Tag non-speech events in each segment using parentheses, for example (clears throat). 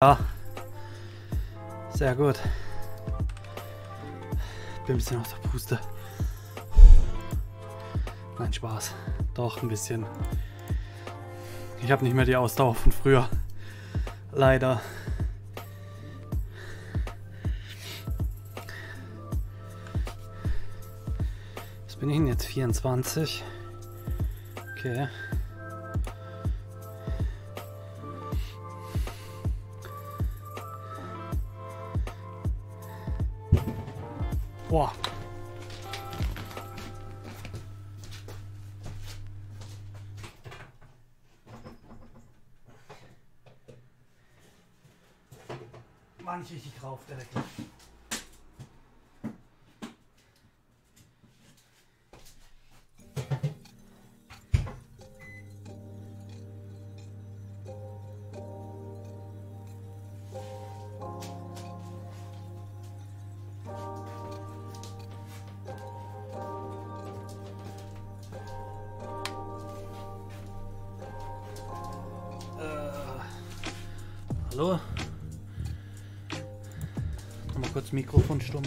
Ja. Sehr gut. Bin ein bisschen aus der Puste. Nein, Spaß. Doch, ein bisschen. Ich habe nicht mehr die Ausdauer von früher. Leider. Was bin ich jetzt? 24? Okay. Ich richtig Nochmal kurz Mikrofon stumm.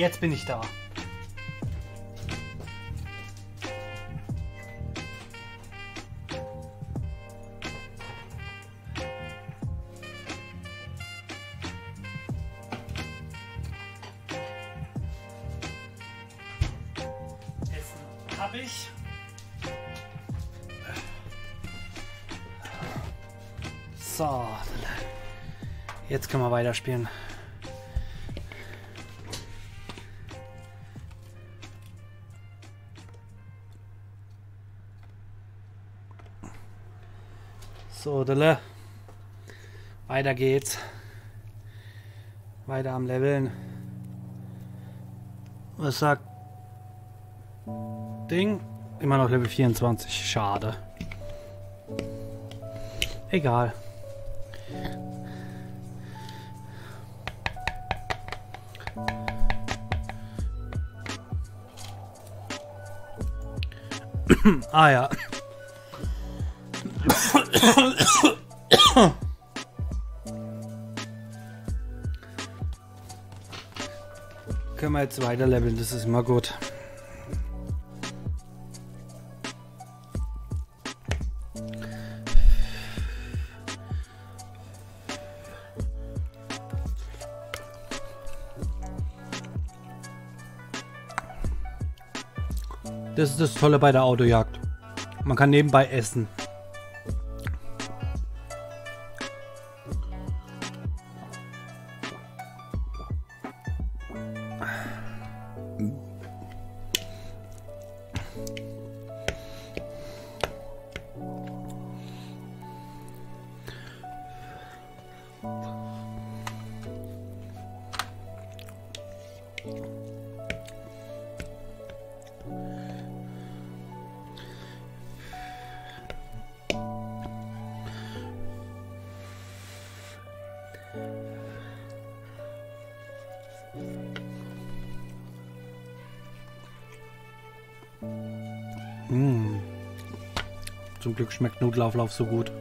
Jetzt bin ich da. Habe ich. So, jetzt können wir weiterspielen. So. Weiter geht's. Weiter am Leveln. Was sagt Ding? Immer noch Level 24. Schade. Egal. (clears throat) ah ja. Können wir jetzt weiter leveln, das ist immer gut. Das ist das Tolle bei der Autojagd. Man kann nebenbei essen. Nudelauflauf so gut.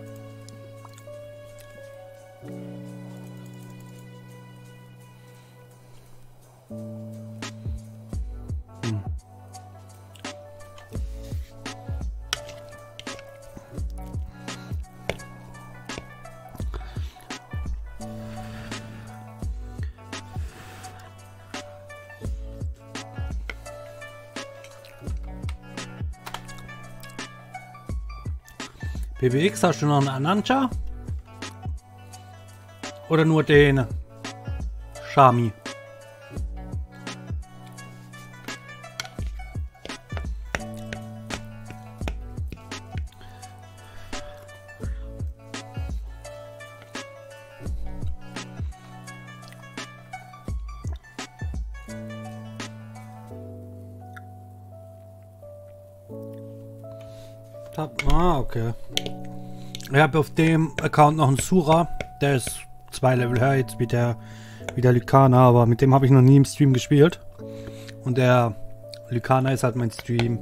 BBX, hast du noch einen Anancha? Oder nur den Shami? Habe auf dem Account noch einen Sura. Der ist zwei Level höher jetzt wie der, wie der Lycana, aber mit dem habe ich noch nie im Stream gespielt. Und der Lycana ist halt mein Stream.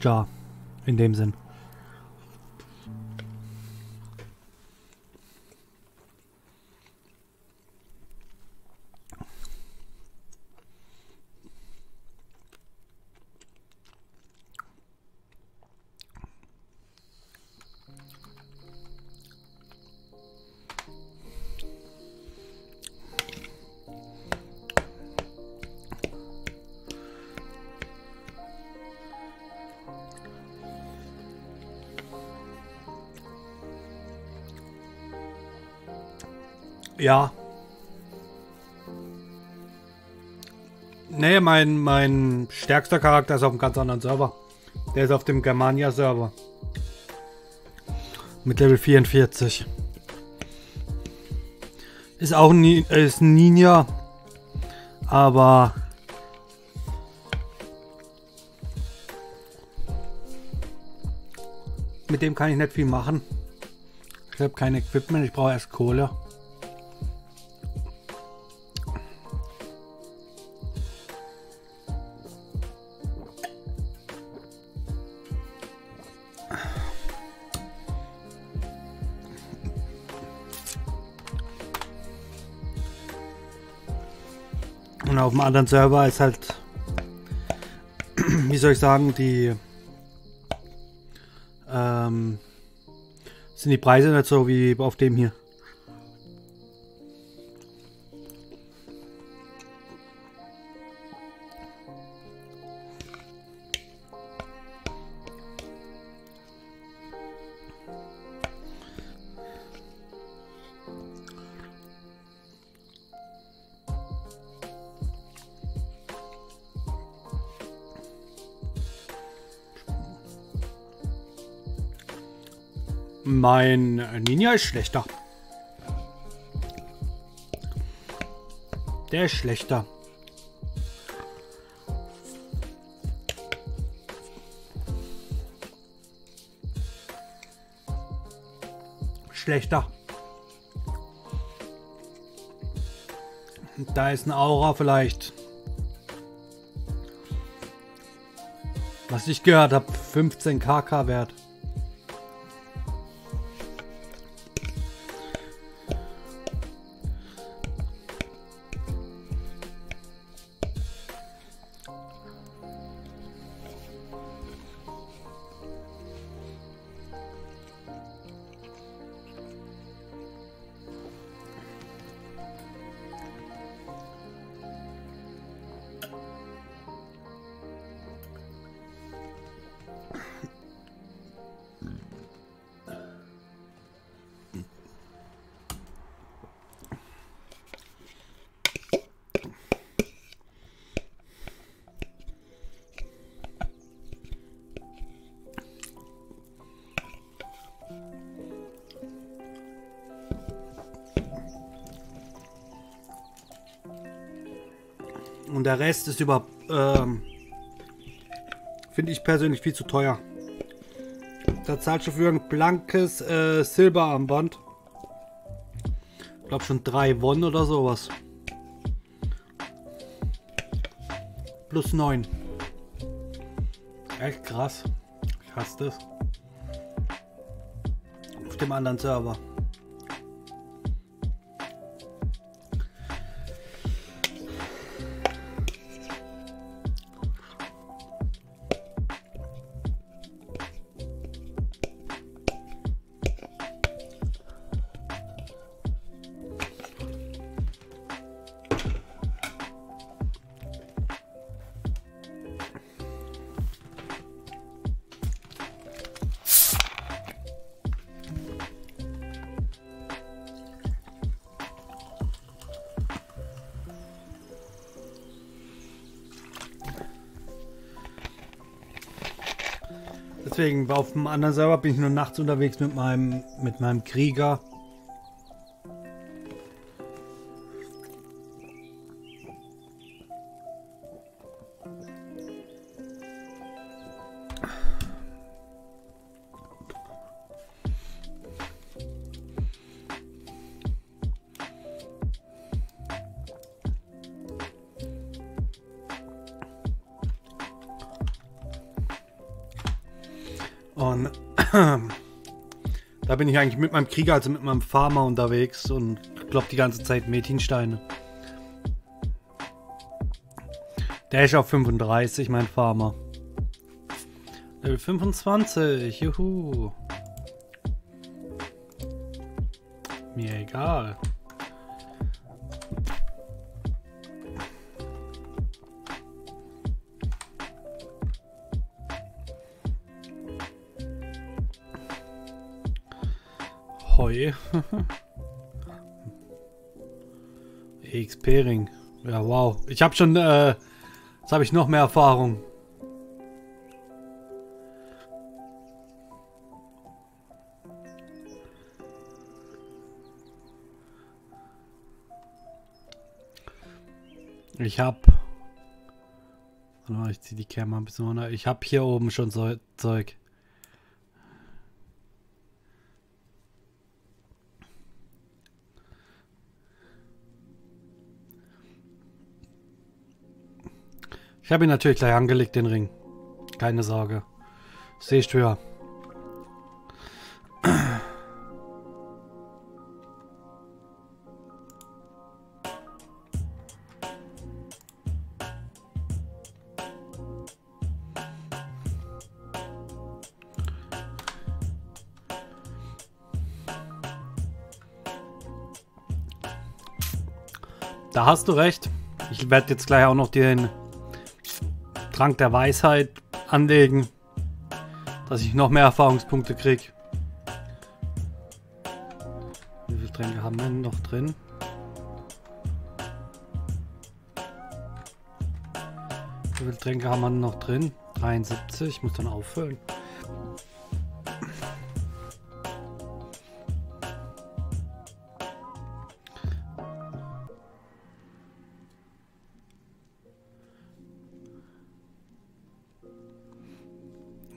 Ja, in dem Sinn. Ja. Nee, mein, mein stärkster Charakter ist auf einem ganz anderen Server. Der ist auf dem Germania-Server. Mit Level 44. Ist auch ein, ist ein Ninja. Aber... Mit dem kann ich nicht viel machen. Ich habe kein Equipment, ich brauche erst Kohle. Und auf dem anderen Server ist halt, wie soll ich sagen, die ähm, sind die Preise nicht so wie auf dem hier. Mein Ninja ist schlechter. Der ist schlechter. Schlechter. Da ist ein Aura vielleicht. Was ich gehört habe, 15 KK wert. Und der Rest ist über, ähm, finde ich persönlich viel zu teuer. Da zahlst du für ein blankes äh, Silberarmband. Ich glaube schon drei Won oder sowas. Plus 9. Echt krass. Ich hasse das. Auf dem anderen Server. Deswegen auf dem anderen Server bin ich nur nachts unterwegs mit meinem mit meinem Krieger. Ich eigentlich mit meinem Krieger, also mit meinem Farmer unterwegs und klopp die ganze Zeit Metinsteine. Der ist auf 35, mein Farmer. Level 25, juhu. Mir egal. (laughs) Heu. XP-Ring. Ja, wow. Ich habe schon, äh, jetzt habe ich noch mehr Erfahrung. Ich habe, ich ziehe die Kamera ein bisschen runter. Ich habe hier oben schon Zeug. Ich habe ihn natürlich gleich angelegt, den Ring. Keine Sorge. Siehst du ja. Da hast du recht. Ich werde jetzt gleich auch noch den Trank der Weisheit anlegen, dass ich noch mehr Erfahrungspunkte kriege. Wie viele Tränke haben wir noch drin? Wie viele Tränke haben wir noch drin? 73, ich muss dann auffüllen.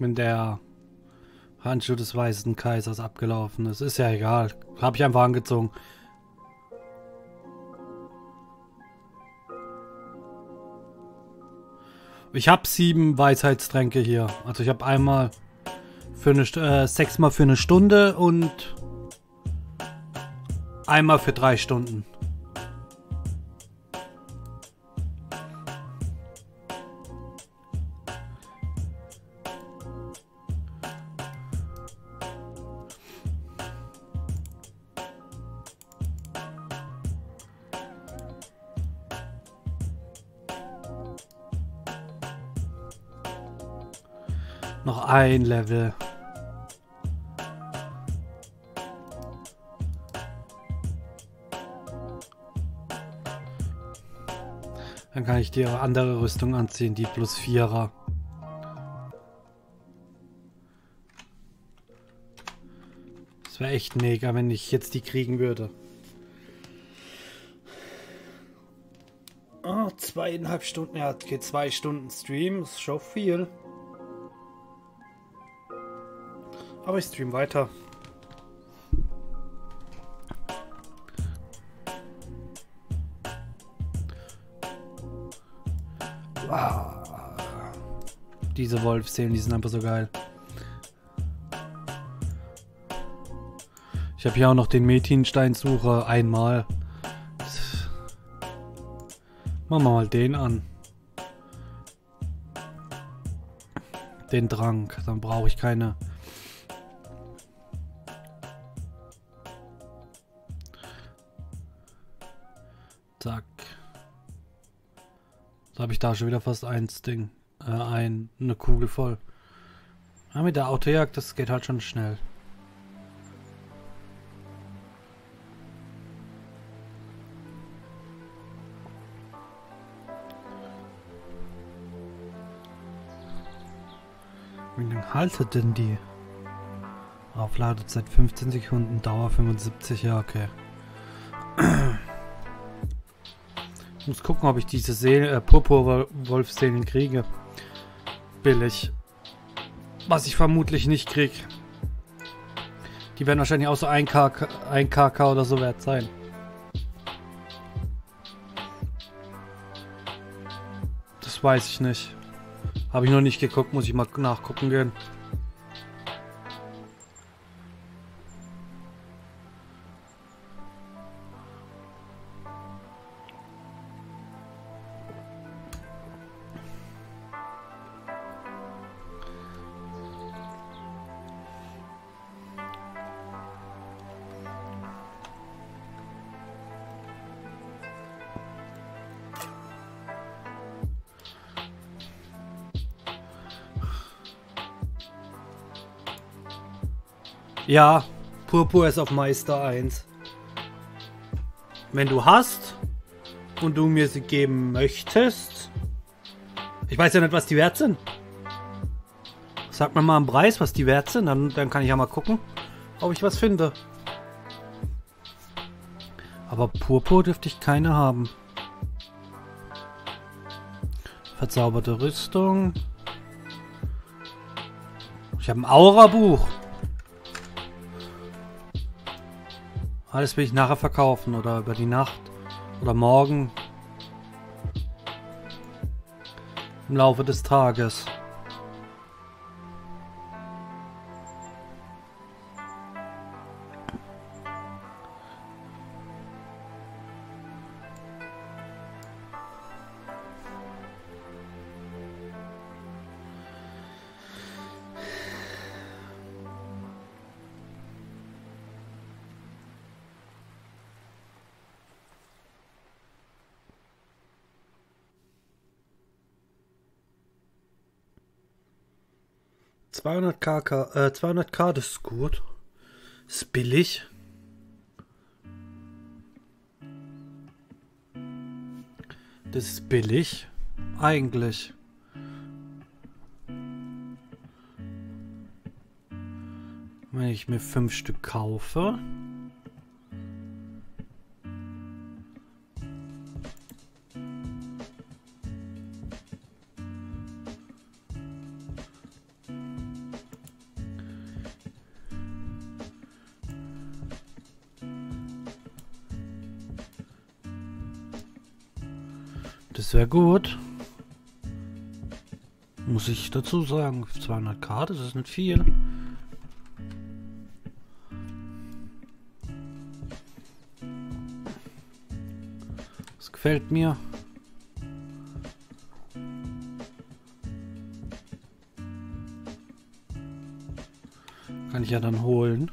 Wenn der Handschuh des Weißen Kaisers abgelaufen ist. Ist ja egal. Habe ich einfach angezogen. Ich habe sieben Weisheitstränke hier. Also ich habe einmal für eine äh, sechsmal für eine Stunde und einmal für drei Stunden. Noch ein Level. Dann kann ich die andere Rüstung anziehen, die plus 4er. Das wäre echt mega, wenn ich jetzt die kriegen würde. Oh, zweieinhalb Stunden. Ja, geht zwei Stunden Stream. Ist schon viel. Aber ich stream weiter. Wow. Diese Wolfszenen, die sind einfach so geil. Ich habe hier auch noch den Metinsteinsucher einmal. Machen wir mal den an. Den Trank. Dann brauche ich keine. Habe ich da schon wieder fast eins Ding. Äh, ein, eine Kugel voll. Ja, mit der Autojagd, das geht halt schon schnell. Wie lange haltet denn die? Aufladezeit 15 Sekunden, Dauer 75, ja okay. Ich muss gucken, ob ich diese Seele, äh, Purpurwolfseelen kriege. Billig. Was ich vermutlich nicht krieg. Die werden wahrscheinlich auch so ein KK, ein KK oder so wert sein. Das weiß ich nicht. Habe ich noch nicht geguckt, muss ich mal nachgucken gehen. Ja, Purpur ist auf Meister 1. Wenn du hast und du mir sie geben möchtest. Ich weiß ja nicht, was die wert sind. Sag mir mal einen Preis, was die wert sind, dann, dann kann ich ja mal gucken, ob ich was finde. Aber Purpur dürfte ich keine haben. Verzauberte Rüstung. Ich habe ein Aura-Buch. Alles will ich nachher verkaufen oder über die Nacht oder morgen. Im Laufe des Tages. Zweihundert K, äh, 200k, das ist gut. Ist billig. Das ist billig. Eigentlich. Wenn ich mir fünf Stück kaufe. Wäre gut. Muss ich dazu sagen. 200k, das ist nicht viel. Das gefällt mir. Kann ich ja dann holen.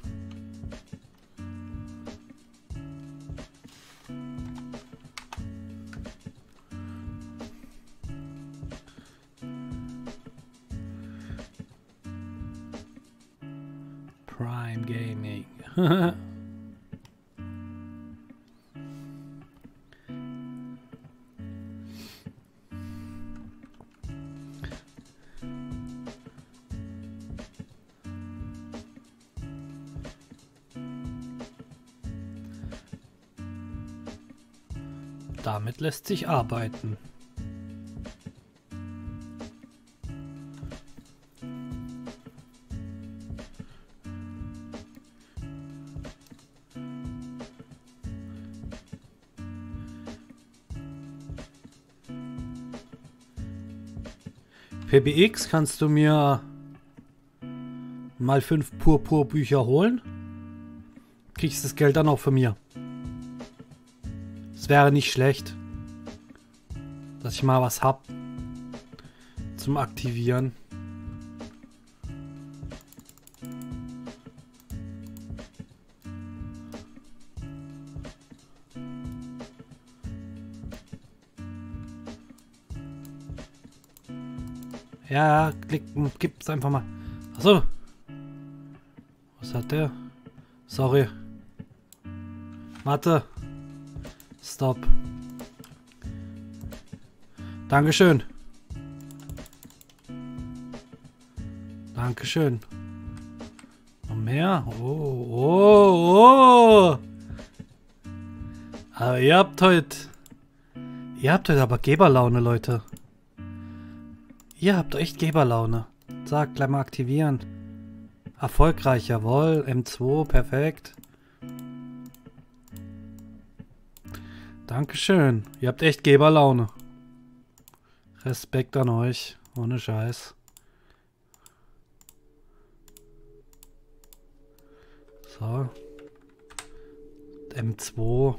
Lässt sich arbeiten. PBX, kannst du mir mal fünf Purpurbücher holen? Kriegst das Geld dann auch von mir. Es wäre nicht schlecht ich mal was hab zum Aktivieren. Ja, klick, gib's einfach mal. Achso. Was hat der? Sorry. Warte. Stop. Dankeschön. Dankeschön. Noch mehr? Oh, oh, oh. Aber ihr habt heute... Ihr habt heute aber Geberlaune, Leute. Ihr habt echt Geberlaune. Sag, gleich mal aktivieren. Erfolgreich, jawohl. M2, perfekt. Dankeschön. Ihr habt echt Geberlaune. Respekt an euch. Ohne Scheiß. So. M2.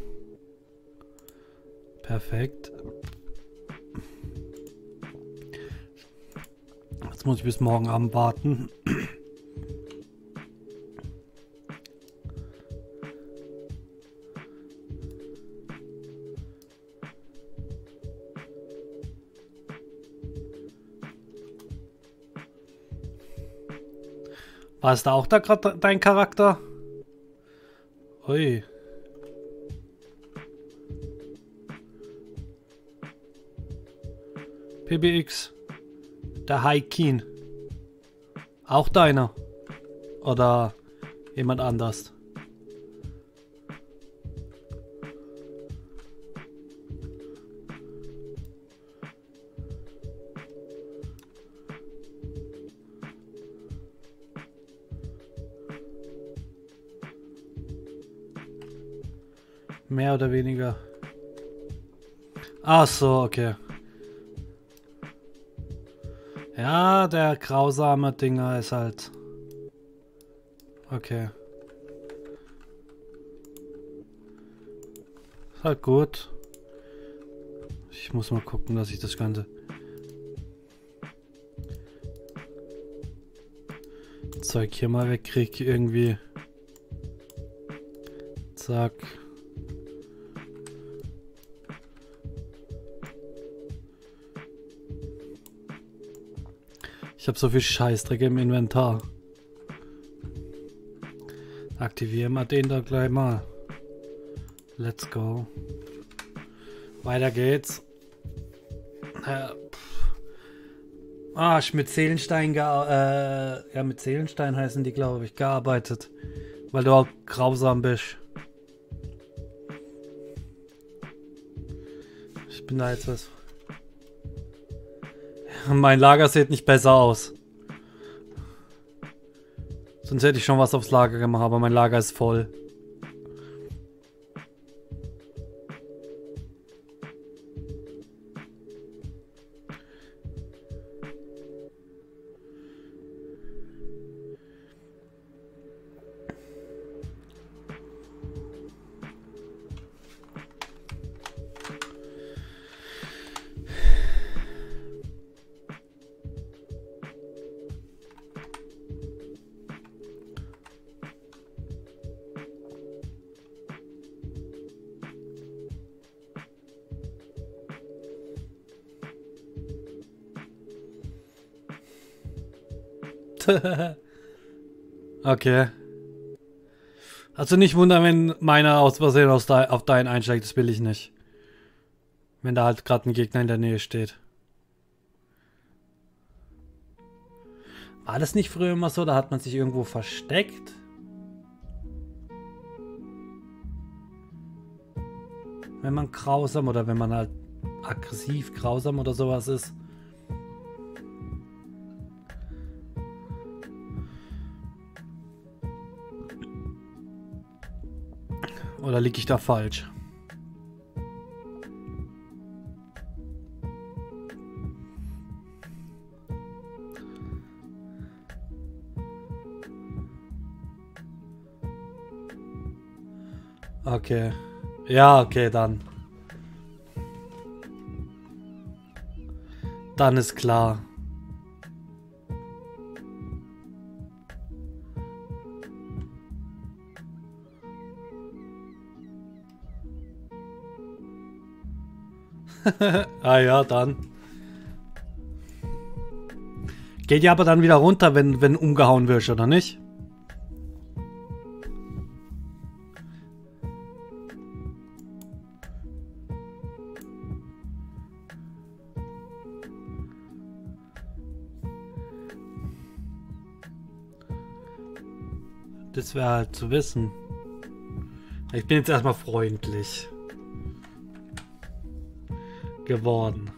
Perfekt. Jetzt muss ich bis morgen Abend warten. War es da auch da gerade dein Charakter? Ui. PBX. Der Haikin. Auch deiner? Oder jemand anders? Mehr oder weniger. Ach so, okay. Ja, der grausame Dinger ist halt... Okay. Ist halt gut. Ich muss mal gucken, dass ich das Ganze... Zeug hier mal wegkriege irgendwie. Zack. Habe so viel Scheißdreck im Inventar. Aktivieren wir den da gleich mal. Let's go. Weiter geht's. Äh, ah, ich mit Seelenstein, äh, ja mit Seelenstein heißen die, glaube ich, gearbeitet. Weil du auch grausam bist. Ich bin da jetzt was mein Lager sieht nicht besser aus. Sonst hätte ich schon was aufs Lager gemacht, aber mein Lager ist voll. (laughs) okay. Also nicht wundern, wenn meiner aus Versehen auf deinen einsteigt, das will ich nicht. Wenn da halt gerade ein Gegner in der Nähe steht. War das nicht früher immer so? Da hat man sich irgendwo versteckt? Wenn man grausam oder wenn man halt aggressiv grausam oder sowas ist. Oder liege ich da falsch? Okay. Ja, okay, dann. Dann ist klar. (laughs) ah ja, dann. Geht ja aber dann wieder runter, wenn, wenn umgehauen wirst, oder nicht? Das wäre halt zu wissen. Ich bin jetzt erstmal freundlich geworden.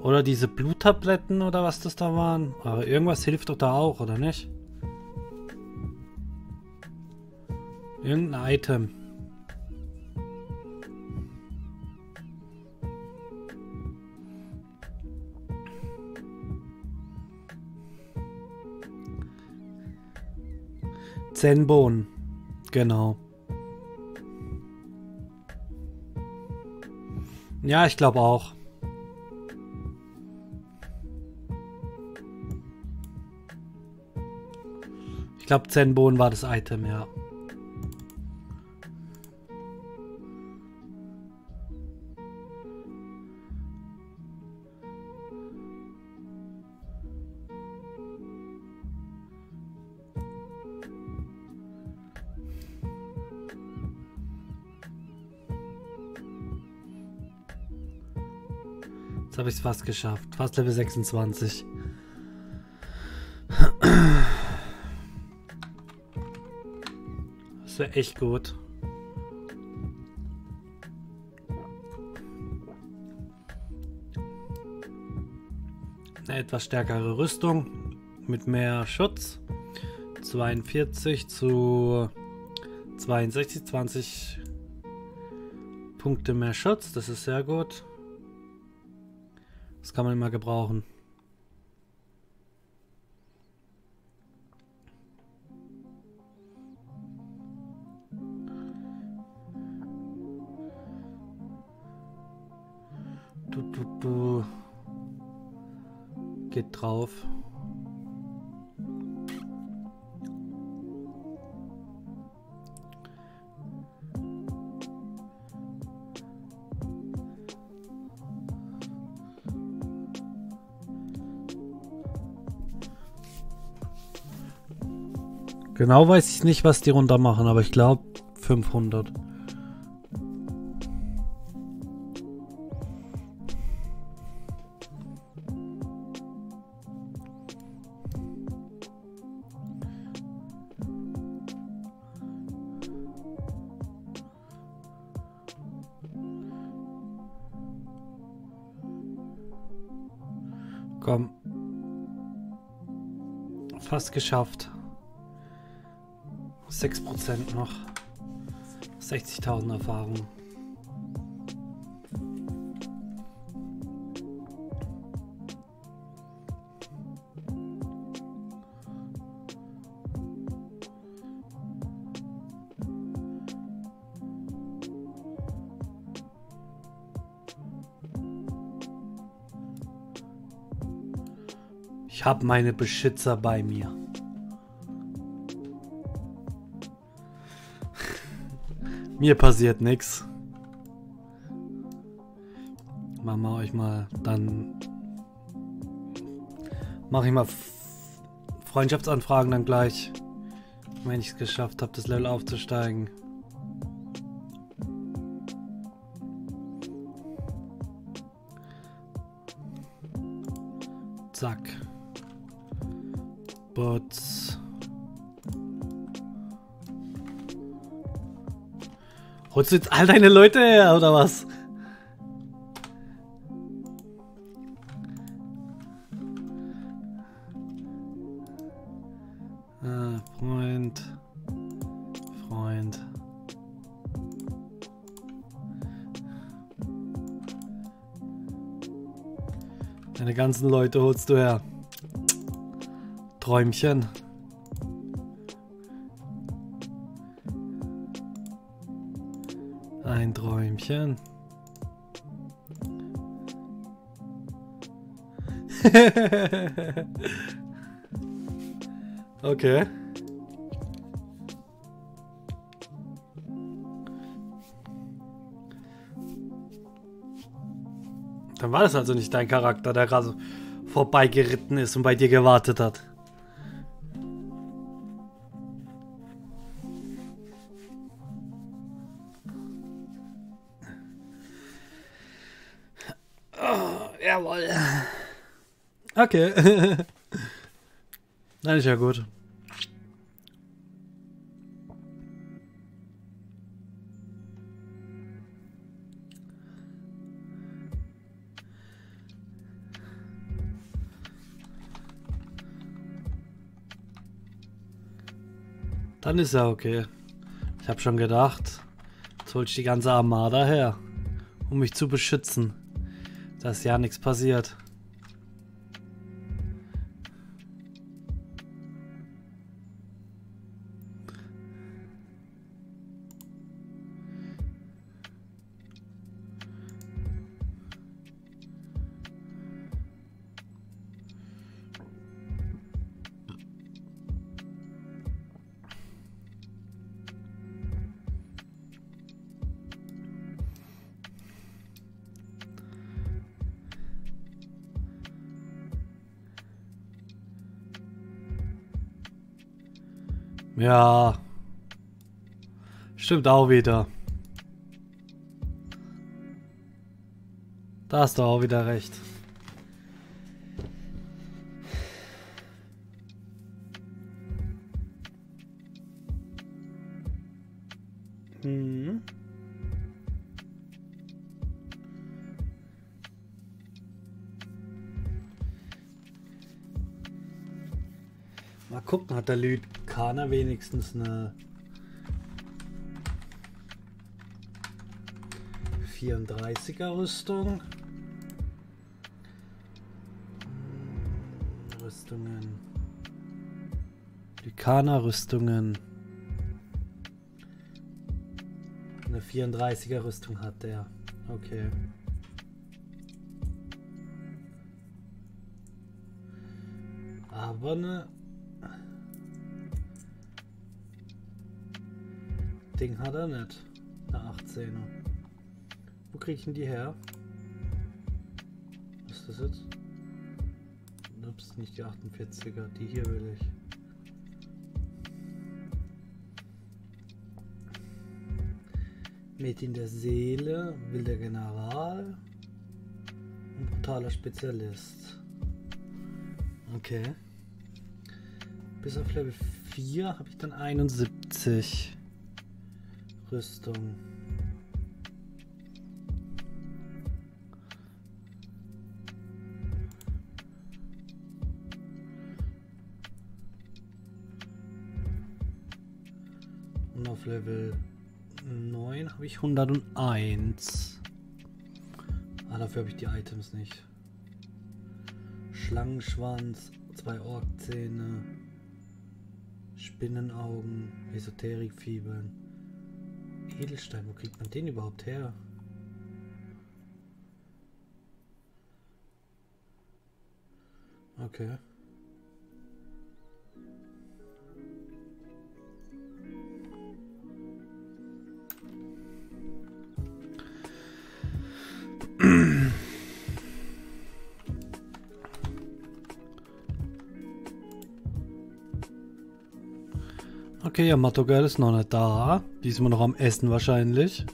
Oder diese Bluttabletten oder was das da waren. Aber irgendwas hilft doch da auch, oder nicht? Irgendein Item. Zenbohnen. Genau. Ja, ich glaube auch. Ich glaube, Zenbohnen war das Item, ja. Habe ich es fast geschafft. Fast Level 26. Das wäre echt gut. Eine etwas stärkere Rüstung mit mehr Schutz. 42 zu 62, 20 Punkte mehr Schutz. Das ist sehr gut. Kann man immer gebrauchen. Genau weiß ich nicht, was die runter machen, aber ich glaube 500. Komm. Fast geschafft. 6% noch. 60.000 Erfahrung. Ich habe meine Beschützer bei mir. Mir passiert nichts. Machen wir euch mal dann. Mache ich mal Freundschaftsanfragen dann gleich. Wenn ich es geschafft habe, das Level aufzusteigen. Zack. Bots. Holst du jetzt all deine Leute her, oder was? Ah, Freund. Freund. Deine ganzen Leute holst du her. Träumchen. Ein Träumchen. (laughs) okay. Dann war das also nicht dein Charakter, der gerade vorbeigeritten ist und bei dir gewartet hat. Okay. (laughs) Nein, ist ja gut. Dann ist ja okay. Ich habe schon gedacht, jetzt hol ich die ganze Armada her, um mich zu beschützen, dass ja nichts passiert. Ja. Stimmt auch wieder. Da hast du auch wieder recht. Hm. Mal gucken, hat der Lykaner wenigstens eine 34er Rüstung? Rüstungen. Lykaner Rüstungen. Eine 34er Rüstung hat der. Okay. Aber eine Ding hat er nicht. Eine 18er. Wo krieg ich denn die her? Was ist das jetzt? Ups, nicht die 48er. Die hier will ich. In der Seele, wilder General und brutaler Spezialist. Okay. Bis auf Level 4 habe ich dann 71. Rüstung. Und auf Level 9 habe ich 101. Ah, dafür habe ich die Items nicht. Schlangenschwanz, zwei Orkzähne, Spinnenaugen, Esoterikfibeln. Edelstein, wo kriegt man den überhaupt her? Okay. Okay, Yamato Girl ist noch nicht da. Die ist immer noch am Essen wahrscheinlich.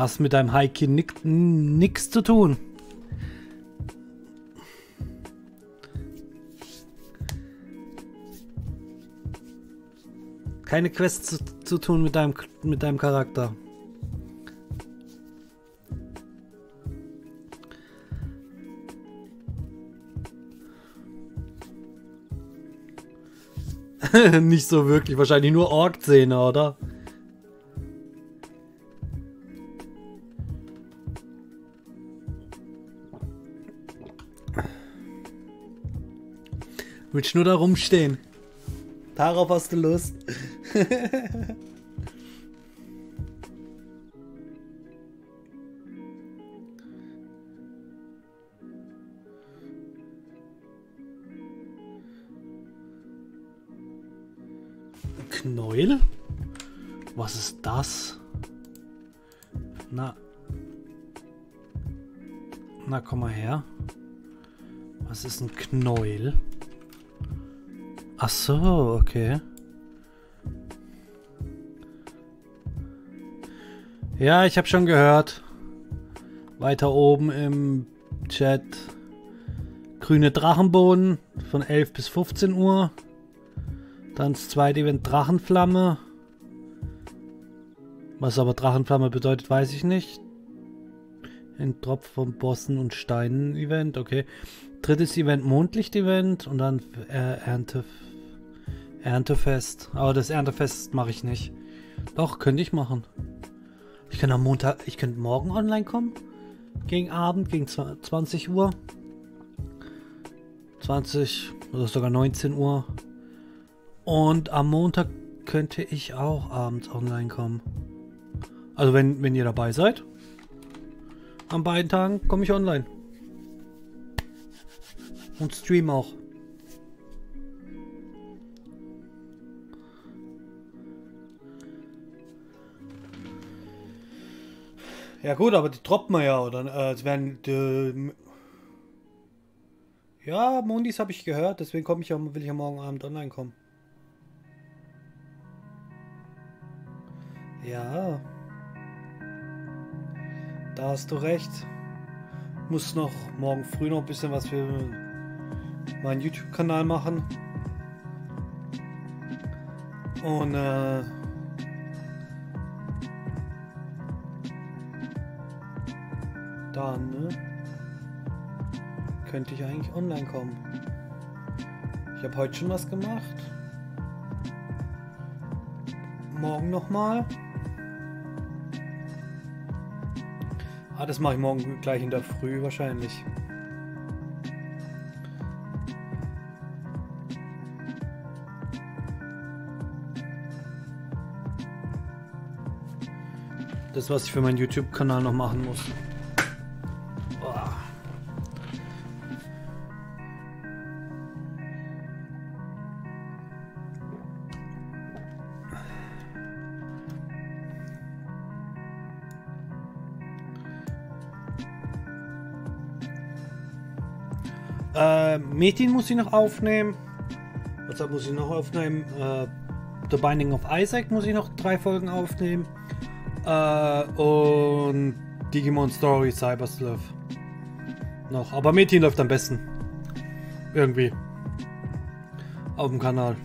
Hast mit deinem Haikin nichts zu tun. Keine Quests zu, zu tun mit deinem, mit deinem Charakter. (laughs) Nicht so wirklich, wahrscheinlich nur Org-Szene, oder? Willst nur da rumstehen? Darauf hast du Lust. (laughs) Knäuel? Was ist das? Na. Na, komm mal her. Was ist ein Knäuel? Ach so, okay. Ja, ich habe schon gehört. Weiter oben im Chat. Grüne Drachenboden von 11 bis 15 Uhr. Dann das zweite Event Drachenflamme. Was aber Drachenflamme bedeutet, weiß ich nicht. Ein Tropf von Bossen und Steinen Event, okay. Drittes Event Mondlicht-Event und dann äh, Ernte, Erntefest. Aber das Erntefest mache ich nicht. Doch, könnte ich machen. Ich könnte am Montag, ich könnte morgen online kommen. Gegen Abend, gegen 20 Uhr. 20 oder sogar 19 Uhr. Und am Montag könnte ich auch abends online kommen. Also wenn, wenn ihr dabei seid. An beiden Tagen komme ich online. Und stream auch. Ja gut, aber die droppen wir ja, oder? Äh, es werden die, ja, Mondis habe ich gehört, deswegen komme ich ja, will ich ja morgen Abend online kommen. Ja. Da hast du recht. Muss noch morgen früh noch ein bisschen was für meinen YouTube-Kanal machen. Und äh, dann ne, könnte ich eigentlich online kommen. Ich habe heute schon was gemacht. Morgen nochmal. mal. Ah, das mache ich morgen gleich in der Früh wahrscheinlich. Das, was ich für meinen YouTube-Kanal noch machen muss. Metin muss ich noch aufnehmen. Was muss ich noch aufnehmen? Äh, The Binding of Isaac muss ich noch drei Folgen aufnehmen. Äh, und Digimon Story Cybersleuth. Noch. Aber Metin läuft am besten. Irgendwie. Auf dem Kanal.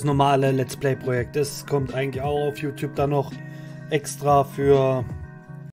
Das normale Let's Play Projekt. Das kommt eigentlich auch auf YouTube dann noch extra für